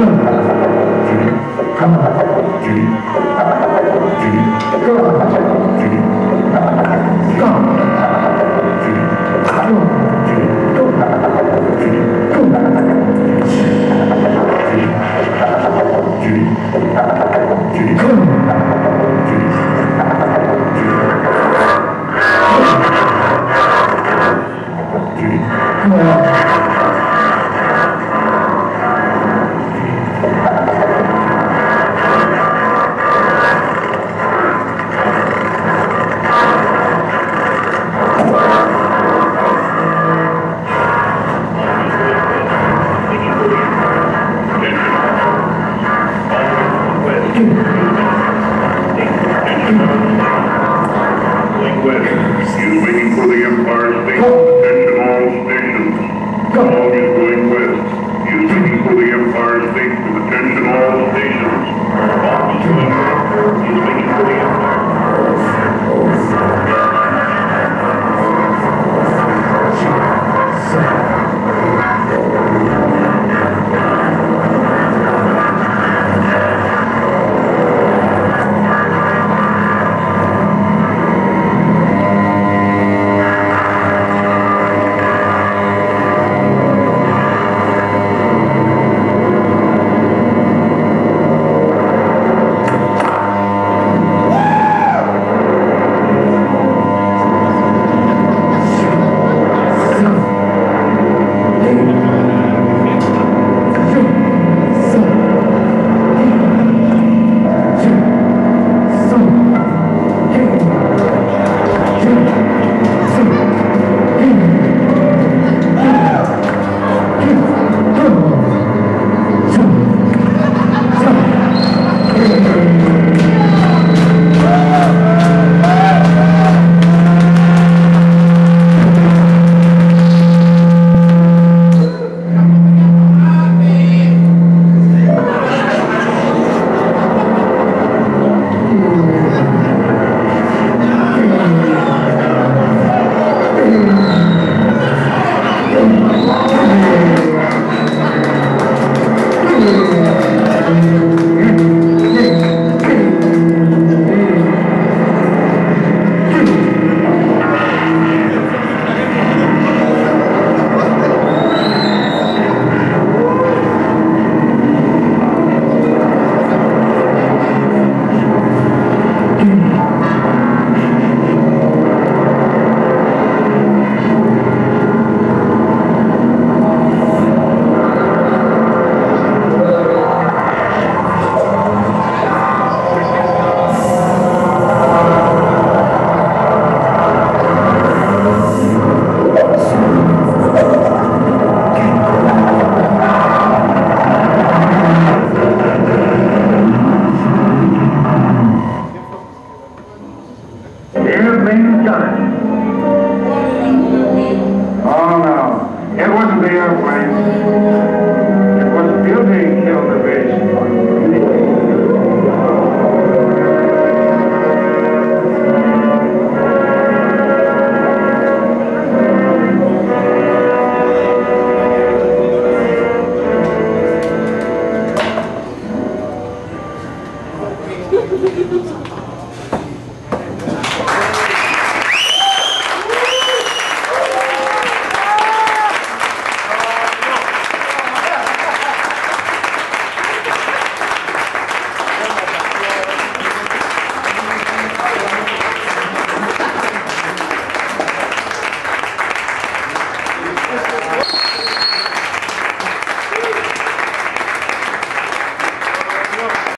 Thank you. You've. Oh no, it wasn't the airplane.